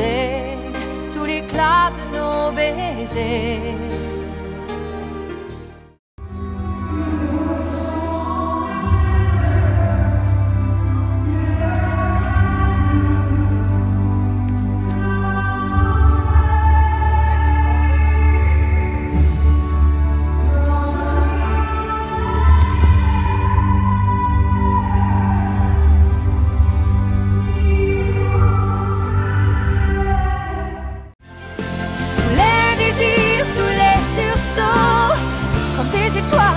c'est tout l'éclat de nos baisers. Compte sur toi